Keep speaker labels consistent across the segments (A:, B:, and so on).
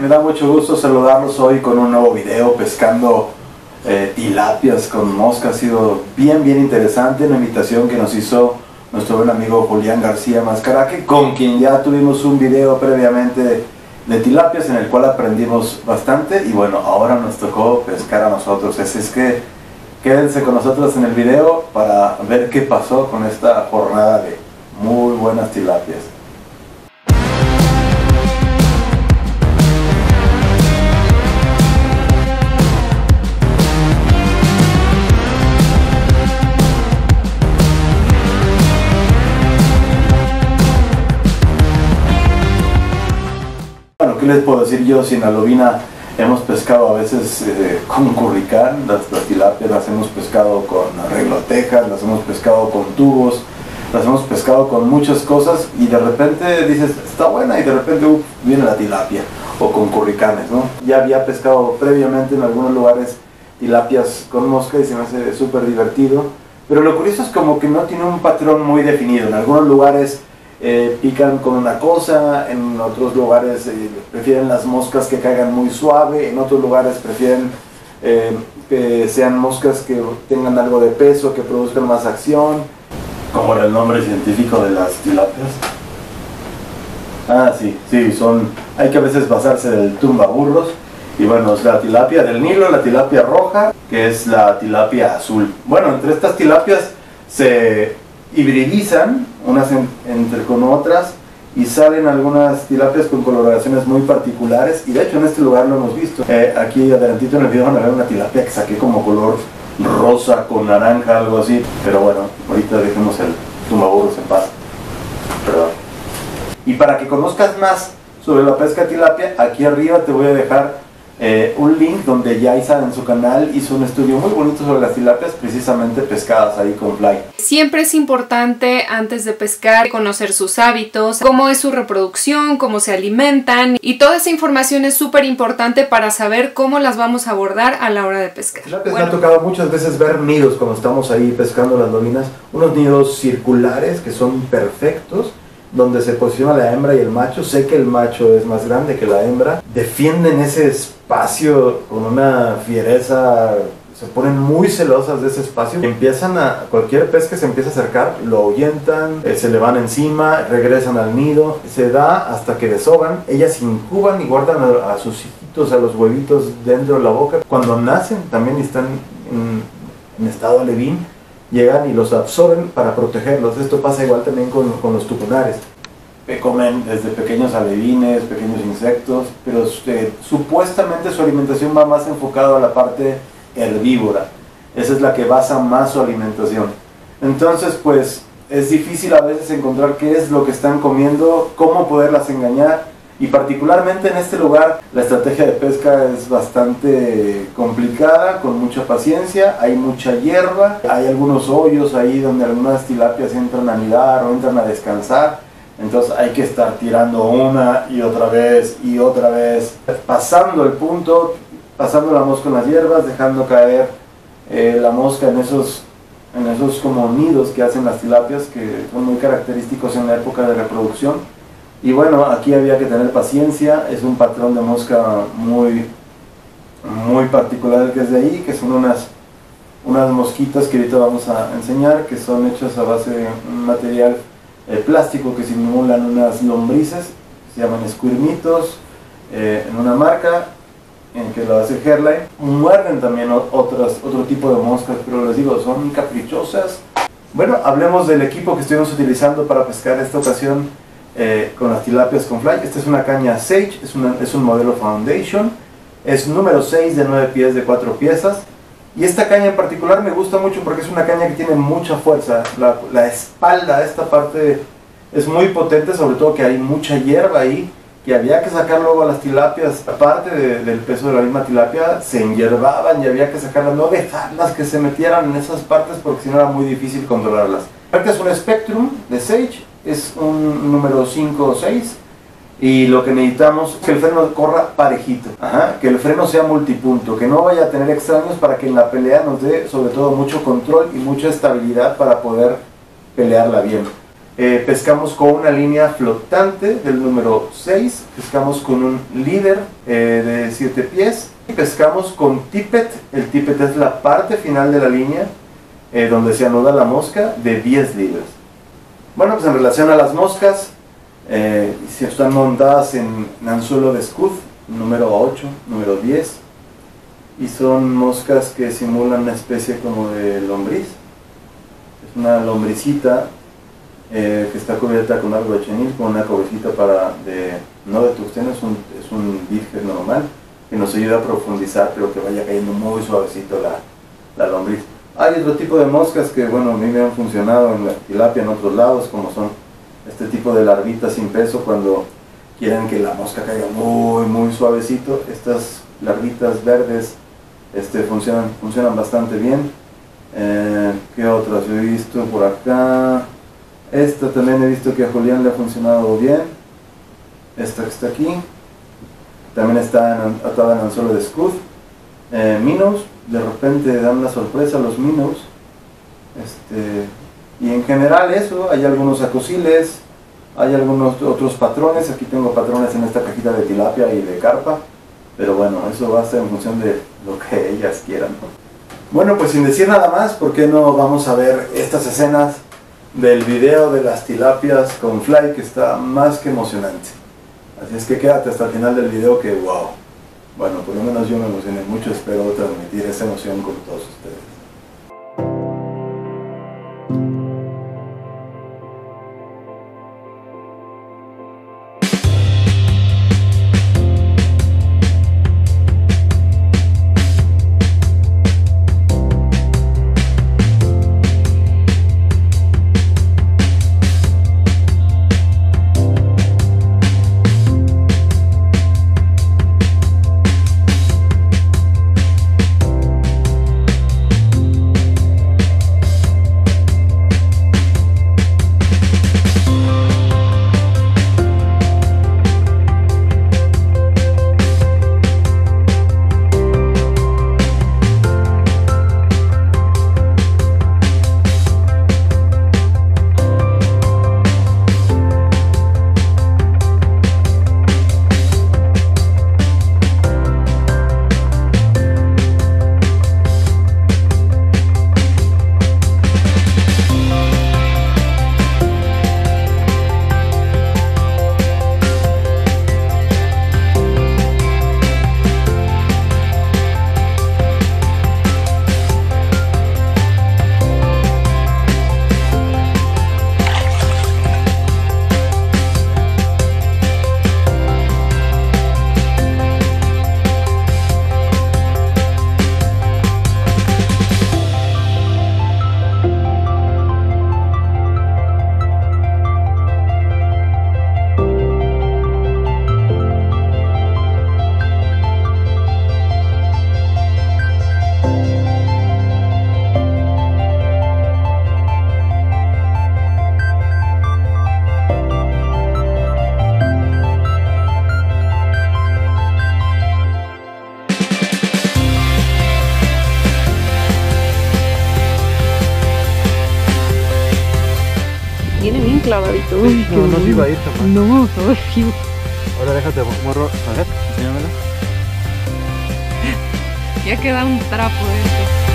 A: me da mucho gusto saludarlos hoy con un nuevo video pescando eh, tilapias con mosca. Ha sido bien bien interesante, una invitación que nos hizo nuestro buen amigo Julián García Mascaraque, con quien ya tuvimos un video previamente de tilapias en el cual aprendimos bastante y bueno, ahora nos tocó pescar a nosotros. Así es que quédense con nosotros en el video para ver qué pasó con esta jornada de muy buenas tilapias. Les puedo decir yo? Si en la lobina hemos pescado a veces eh, con curricán, las, las, tilapias las hemos pescado con reglotejas, las hemos pescado con tubos, las hemos pescado con muchas cosas y de repente dices, está buena y de repente uh, viene la tilapia o con curricanes, ¿no? Ya había pescado previamente en algunos lugares tilapias con mosca y se me hace súper divertido, pero lo curioso es como que no tiene un patrón muy definido, en algunos lugares eh, pican con una cosa, en otros lugares eh, prefieren las moscas que caigan muy suave, en otros lugares prefieren eh, que sean moscas que tengan algo de peso, que produzcan más acción. ¿Cómo era el nombre científico de las tilapias? Ah, sí, sí, son, hay que a veces basarse del tumbaburros. Y bueno, es la tilapia del Nilo, la tilapia roja, que es la tilapia azul. Bueno, entre estas tilapias se hibridizan unas en, entre con otras y salen algunas tilapias con coloraciones muy particulares y de hecho en este lugar lo hemos visto. Eh, aquí adelantito en el video van a ver una tilapia que saqué como color rosa con naranja, algo así. Pero bueno, ahorita dejemos el tumbaburros en paz. Perdón. Y para que conozcas más sobre la pesca tilapia, aquí arriba te voy a dejar eh, un link donde Yaisa en su canal hizo un estudio muy bonito sobre las tilapias precisamente pescadas ahí con fly.
B: Siempre es importante antes de pescar conocer sus hábitos, cómo es su reproducción, cómo se alimentan y toda esa información es súper importante para saber cómo las vamos a abordar a la hora de pescar.
A: Bueno. Me ha tocado muchas veces ver nidos cuando estamos ahí pescando las lobinas, unos nidos circulares que son perfectos donde se posiciona la hembra y el macho, sé que el macho es más grande que la hembra, defienden ese espacio con una fiereza, se ponen muy celosas de ese espacio, empiezan a, cualquier pez que se empieza a acercar, lo ahuyentan, eh, se le van encima, regresan al nido, se da hasta que desoban, ellas incuban y guardan a, sus hijitos, a los huevitos dentro de la boca, cuando nacen también están en, en estado alevín, llegan y los absorben para protegerlos. Esto pasa igual también con, con los tucunares. Comen desde pequeños alevines, pequeños insectos, pero eh, supuestamente su alimentación va más enfocada a la parte herbívora. Esa es la que basa más su alimentación. Entonces, pues es difícil a veces encontrar qué es lo que están comiendo, cómo poderlas engañar y particularmente en este lugar la estrategia de pesca es bastante complicada, con mucha paciencia, hay mucha hierba, hay algunos hoyos ahí donde algunas tilapias entran a anidar o entran a descansar, entonces hay que estar tirando una y otra vez y otra vez, pasando el punto, pasando la mosca en las hierbas, dejando caer eh, la mosca en esos, en esos como nidos que hacen las tilapias que son muy característicos en la época de reproducción y bueno, aquí había que tener paciencia, es un patrón de mosca muy, muy particular que es de ahí, que son unas, unas mosquitas que ahorita vamos a enseñar, que son hechas a base de un material eh, plástico que simulan unas lombrices, se llaman escuirmitos, eh, en una marca en que lo hace Herline. Muerden también otras, otro tipo de moscas, pero les digo, son caprichosas. Bueno, hablemos del equipo que estuvimos utilizando para pescar esta ocasión eh, con las tilapias con fly. Esta es una caña Sage, es, una, es un modelo Foundation, es número 6 de 9 pies de 4 piezas. Y esta caña en particular me gusta mucho porque es una caña que tiene mucha fuerza. La, la espalda, esta parte es muy potente, sobre todo que hay mucha hierba ahí, que había que sacar luego las tilapias, aparte de, del peso de la misma tilapia, se enhierbaban y había que sacarlas, no dejarlas que se metieran en esas partes porque si no era muy difícil controlarlas. Este es un Spectrum de Sage, es un número 5 o 6 y lo que necesitamos es que el freno corra parejito, que el freno sea multipunto, que no vaya a tener extraños para que en la pelea nos dé sobre todo mucho control y mucha estabilidad para poder pelearla bien. Eh, pescamos con una línea flotante del número 6, pescamos con un líder eh, de 7 pies y pescamos con tippet. El tippet es la parte final de la línea eh, donde se anuda la mosca de 10 libras. Bueno, pues en relación a las moscas, si están montadas en anzuelo de scud, número 8, número 10, y son moscas que simulan una especie como de lombriz. Es una lombricita eh, que está cubierta con algo de chenil, con una cobijita para, de, no de tungsteno, es un, es un virgen normal, que nos ayuda a profundizar, pero que vaya cayendo muy suavecito la, la lombriz. Hay otro tipo de moscas que, bueno, a mí me han funcionado en la tilapia en otros lados, como son este tipo de larvitas sin peso, cuando quieren que la mosca caiga muy, muy suavecito. Estas larvitas verdes este, funcionan, funcionan bastante bien. Eh, ¿Qué otras he visto por acá? Esta también he visto que a Julián le ha funcionado bien. Esta que está aquí. También está atada en anzuelo de scud. Eh, minos, de repente dan la sorpresa los minos. Este, y en general eso, hay algunos acosiles, hay algunos otros patrones. Aquí tengo patrones en esta cajita de tilapia y de carpa. Pero bueno, eso va a ser en función de lo que ellas quieran. Bueno, pues sin decir nada más, ¿por qué no vamos a ver estas escenas del video de las tilapias con fly que está más que emocionante. Así es que quédate hasta el final del video que wow. Bueno, por lo menos yo me emocioné mucho, espero transmitir esa emoción con todos ustedes.
B: Clavadito.
C: no, no se iba a ir.
B: No,
C: Ahora déjate, morro. A ver, enséñamelo.
B: Ya queda un trapo este.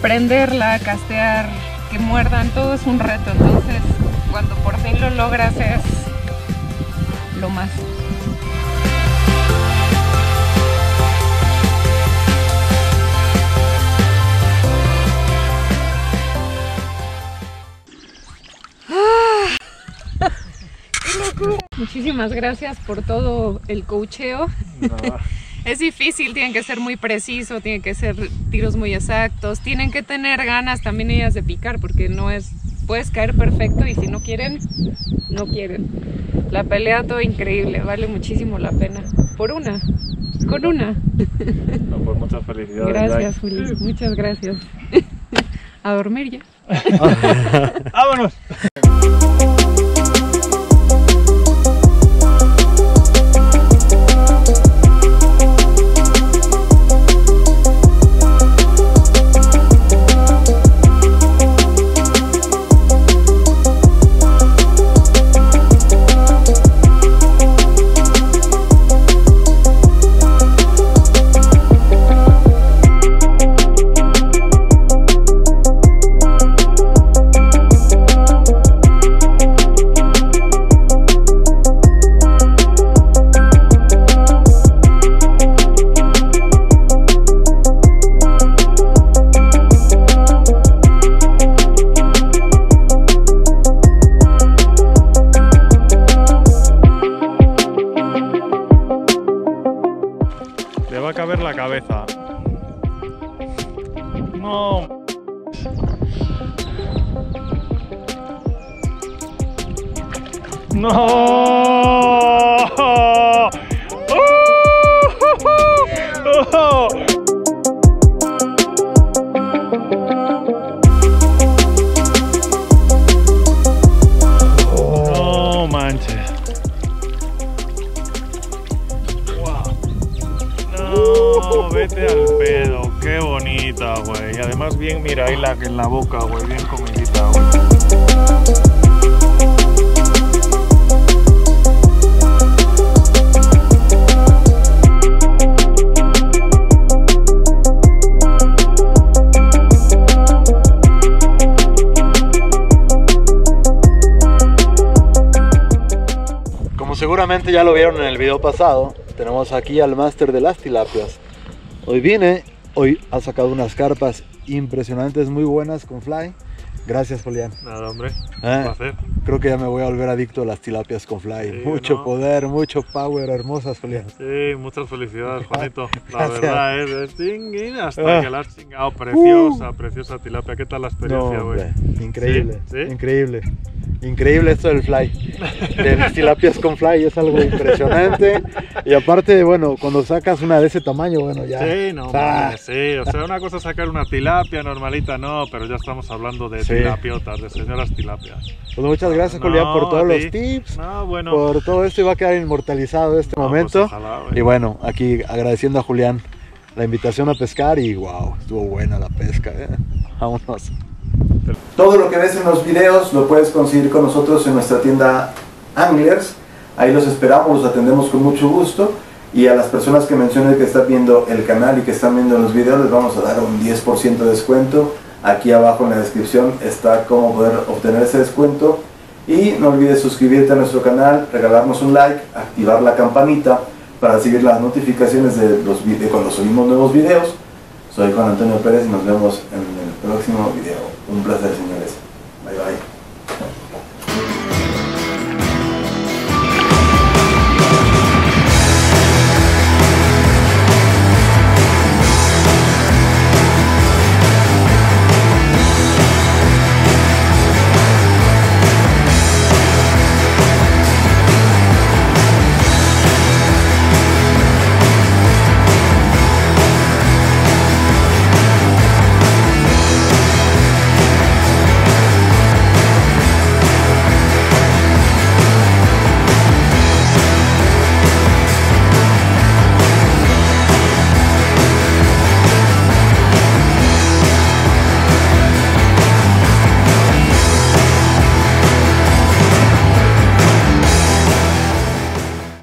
B: Prenderla, castear, que muerdan, todo es un reto. Entonces, cuando por fin lo logras es lo más. Muchísimas gracias por todo el cocheo. es difícil, tienen que ser muy preciso, tienen que ser tiros muy exactos, tienen que tener ganas también ellas de picar porque no es, puedes caer perfecto y si no quieren, no quieren. La pelea todo increíble, vale muchísimo la pena. Por una, con una.
C: No, por muchas felicidades.
B: Gracias, Juli, muchas gracias. A dormir ya.
C: ¡Vámonos!
D: No. No manches. No, vete al pedo. Qué bonita, güey. Y además bien, mira, ahí la, en la boca, güey. Bien comidita, güey.
A: Seguramente ya lo vieron en el video pasado, tenemos aquí al máster de las tilapias. Hoy viene, hoy ha sacado unas carpas impresionantes, muy buenas con fly. Gracias, Julián.
D: Nada, hombre. Un placer.
A: Creo que ya me voy a volver adicto a las tilapias con fly.
D: Sí,
A: mucho
D: ¿no?
A: poder, mucho power, hermosas, Julián.
D: Sí, muchas felicidades, Juanito. La verdad es, es hasta
A: Ah. Uh.
D: que la has chingado. Preciosa, preciosa tilapia. ¿Qué tal la
A: No,
D: experiencia, güey?
A: hombre, increíble,
D: ¿Sí? ¿Sí?
A: increíble. Increíble esto del fly. De las tilapias con fly es algo impresionante. Y aparte, bueno, cuando sacas una de ese tamaño, bueno, ya.
D: Sí, no mames, sí. O sea, una cosa es sacar una tilapia normalita, no, pero ya estamos hablando de
A: Sí.
D: tilapiotas, de señoras tilapias.
A: Pues muchas gracias,
D: No,
A: Julián, por todos los
D: ti.
A: tips,
D: No, bueno.
A: por todo esto y va a quedar inmortalizado este
D: no, pues,
A: momento.
D: ojalá, güey.
A: y bueno, aquí agradeciendo a Julián la invitación a pescar y wow, estuvo buena la pesca. ¿eh? Vámonos. Todo lo que ves en los videos lo puedes conseguir con nosotros en nuestra tienda Anglers. Ahí los esperamos, los atendemos con mucho gusto. Y a las personas que mencioné que están viendo el canal y que están viendo los videos, les vamos a dar un 10% de descuento. Aquí abajo en la descripción está cómo poder obtener ese descuento. Y no olvides suscribirte a nuestro canal, regalarnos un like, activar la campanita para recibir las notificaciones de, los, de cuando subimos nuevos videos. Soy Juan Antonio Pérez y nos vemos en el próximo video. Un placer, señores.